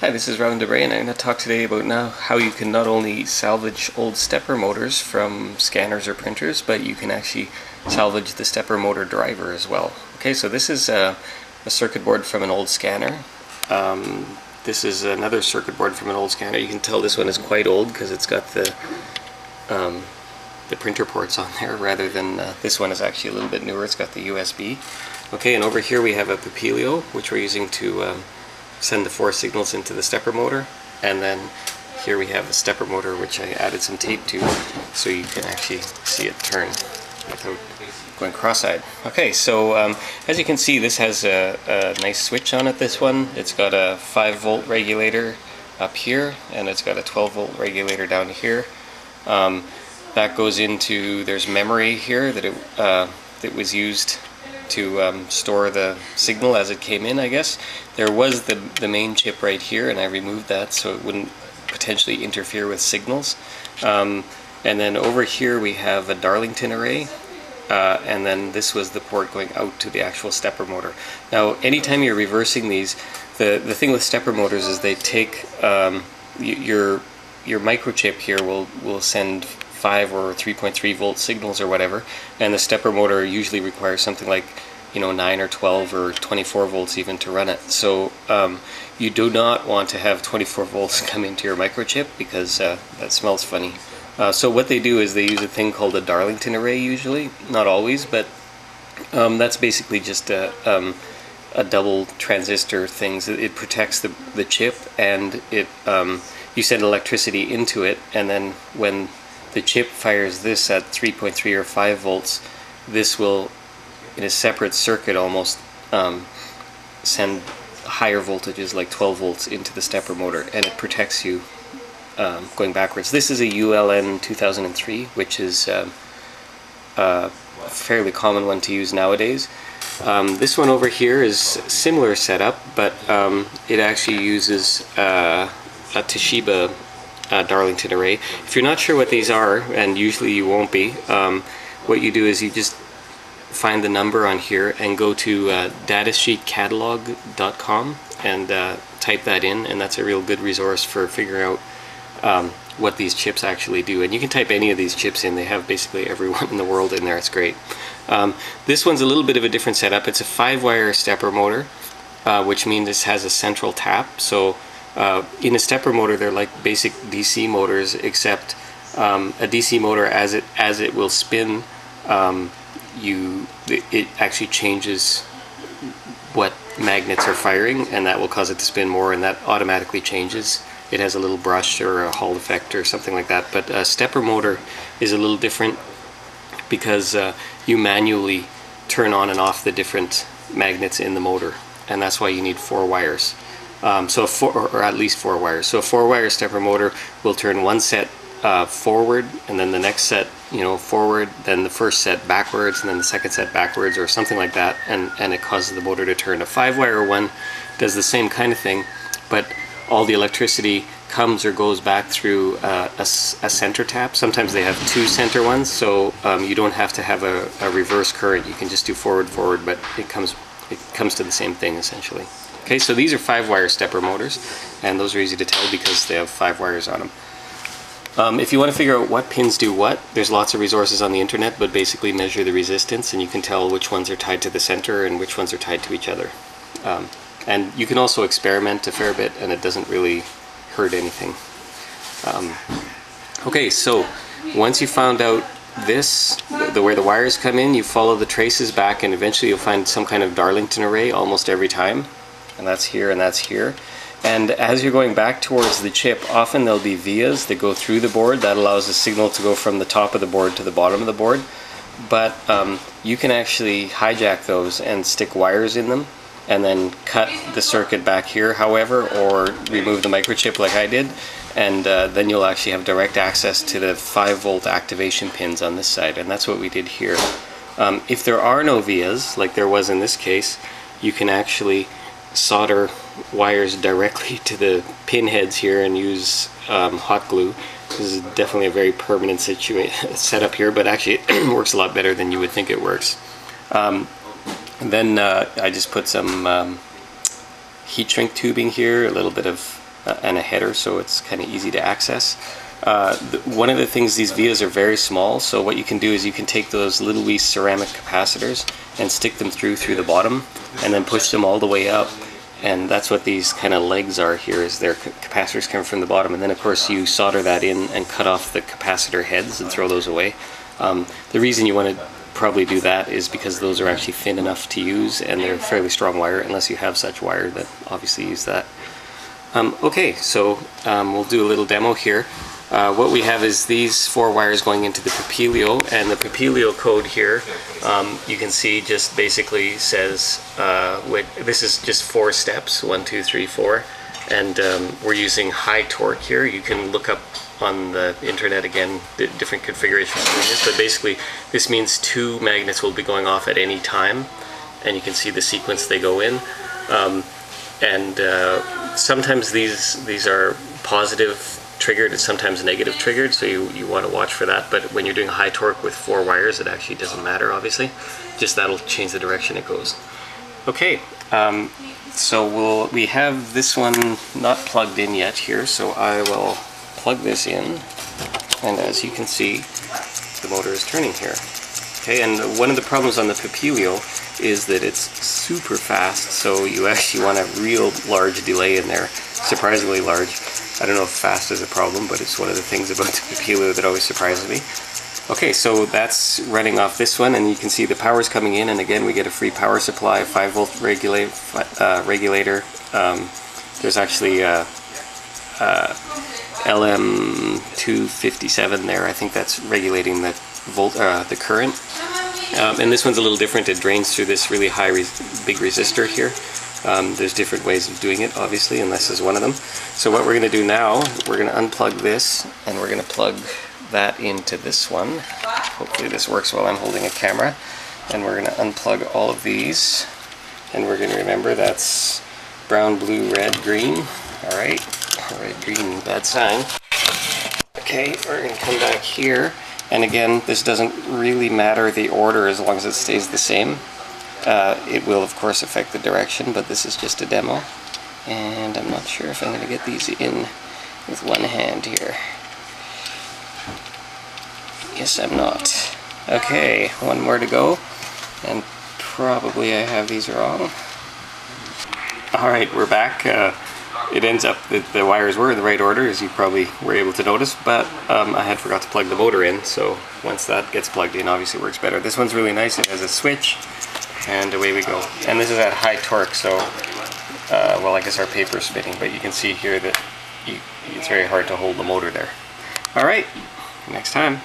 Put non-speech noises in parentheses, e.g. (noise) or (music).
Hi, this is Robin Debreuil and I'm going to talk today about now how you can not only salvage old stepper motors from scanners or printers, but you can actually salvage the stepper motor driver as well. Okay, so this is a, a circuit board from an old scanner. Um, this is another circuit board from an old scanner. You can tell this one is quite old because it's got the um, the printer ports on there (laughs) rather than uh, this one is actually a little bit newer. It's got the USB. Okay, and over here we have a Papilio, which we're using to um, send the four signals into the stepper motor and then here we have the stepper motor which I added some tape to so you can actually see it turn without going cross-eyed. Okay, so um, as you can see this has a, a, nice switch on it, this one. It's got a 5 volt regulator up here and it's got a 12 volt regulator down here. Um, that goes into, there's memory here that it, uh, that was used to um, store the signal as it came in, I guess. There was the, the main chip right here, and I removed that so it wouldn't potentially interfere with signals. Um, and then over here we have a Darlington array, uh, and then this was the port going out to the actual stepper motor. Now, anytime you're reversing these, the, the thing with stepper motors is they take um, your your microchip here will will send 5 or 3.3 volt signals or whatever and the stepper motor usually requires something like you know 9 or 12 or 24 volts even to run it. So um, you do not want to have 24 (laughs) volts come into your microchip because uh, that smells funny. Uh, so what they do is they use a thing called a Darlington array usually not always but um, that's basically just a, um, a double transistor thing it protects the, the chip and it um, you send electricity into it and then when the chip fires this at 3.3 or 5 volts, this will, in a separate circuit almost, um, send higher voltages like 12 volts into the stepper motor and it protects you um, going backwards. This is a ULN 2003 which is um, a fairly common one to use nowadays. Um, this one over here is similar setup but um, it actually uses uh, a Toshiba uh, Darlington array. If you're not sure what these are, and usually you won't be, um, what you do is you just find the number on here and go to uh, datasheetcatalog.com and uh, type that in and that's a real good resource for figuring out um, what these chips actually do. And you can type any of these chips in. They have basically everyone (laughs) in the world in there. It's great. Um, this one's a little bit of a different setup. It's a five wire stepper motor uh, which means this has a central tap. So uh, in a stepper motor, they're like basic DC motors, except um, a DC motor, as it as it will spin, um, you it actually changes what magnets are firing, and that will cause it to spin more, and that automatically changes. It has a little brush or a Hall effect or something like that. But a stepper motor is a little different because uh, you manually turn on and off the different magnets in the motor, and that's why you need four wires. Um, so four, or at least four wires. So a four wire stepper motor will turn one set uh, forward and then the next set you know forward then the first set backwards and then the second set backwards or something like that. And and it causes the motor to turn a five wire one does the same kind of thing but all the electricity comes or goes back through uh, a, a, center tap. Sometimes they have two center ones so um, you don't have to have a, a reverse current. You can just do forward forward but it comes it comes to the same thing essentially Okay, so these are five wire stepper motors, and those are easy to tell because they have five wires on them. Um, if you want to figure out what pins do what, there's lots of resources on the internet, but basically measure the resistance and you can tell which ones are tied to the center and which ones are tied to each other. Um, and you can also experiment a fair bit and it doesn't really hurt anything. Um, okay, so once you found out this, the, where the wires come in, you follow the traces back and eventually you'll find some kind of Darlington array almost every time and that's here and that's here. And as you're going back towards the chip, often there'll be vias that go through the board. That allows the signal to go from the top of the board to the bottom of the board. But um, you can actually hijack those and stick wires in them and then cut the circuit back here, however, or remove the microchip like I did. And uh, then you'll actually have direct access to the 5 volt activation pins on this side. And that's what we did here. Um, if there are no vias, like there was in this case, you can actually solder wires directly (laughs) to the pin heads here and use um, hot glue. This is definitely a very permanent (laughs) setup here, but actually (clears throat) it works a lot better than you would think it works. Um, then uh, I just put some um, heat shrink tubing here, a little bit of uh, and a header, so it's kind of easy to access. Uh, th- one of the things these vias are very small, so what you can do is you can take those little wee ceramic capacitors and stick them through through the bottom, and then push them all the way up. And that's what these kind of legs are here. Is their ca- capacitors come from the bottom, and then of course you solder that in and cut off the capacitor heads and throw those away. Um, the reason you want to probably do that is because those are actually thin enough to use and they're fairly strong wire. Unless you have such wire, that obviously use that. Um, okay, so um, we'll do a little demo here. Uh, what we have is these four wires going into the Papilio, and the Papilio code here, um, you can see just basically says, uh, what, this is just four steps, one, two, three, four, and um, we're using high torque here. You can look up on the internet again the different configurations for this, but basically this means two magnets will be going off at any time, and you can see the sequence they go in. Um, and uh, sometimes these these are positive triggered and sometimes negative triggered so you, you want to watch for that but when you're doing high torque with four wires it actually doesn't matter obviously. Just that'll change the direction it goes. Okay um, so we'll we have this one not plugged in yet here so I will plug this in and as you can see the motor is turning here. Okay, and one of the problems on the Papilio is that it's super fast, so you actually want a real large delay in there, surprisingly large. I don't know if fast is a problem, but it's one of the things about (laughs) the Papilio that always surprises me. Okay, so that's running off this one, and you can see the power's coming in, and again we get a free power supply, 5 volt uh, regulator. Um, there's actually a, a LM257 there, I think that's regulating the volt, uh, the current. Um, and this one's a little different. It drains through this really high, big resistor here. Um, there's different ways of doing it, obviously, and this is one of them. So what we're going to do now, we're going to unplug this, and we're going to plug that into this one. Hopefully this works while I'm holding a camera. And we're going to unplug all of these, and we're going to remember that's brown, blue, red, green. All right, red, green, bad sign. Okay, we're going to come back here. And again, this doesn't really matter the order as long as it stays the same. Uh, it will of course affect the direction, but this is just a demo. And I'm not sure if I'm going to get these in with one hand here. Yes, I'm not. Okay, one more to go. And probably I have these wrong. Alright, we're back. Uh, it ends up that the wires were in the right order, as you probably were able to notice, but um, I had forgot to plug the motor in, so once that gets plugged in, obviously works better. This one's really nice. It has a switch, and away we go. And this is at high torque, so, uh, well, I guess our paper is spinning, but you can see here that you, it's very hard to hold the motor there. All right, next time.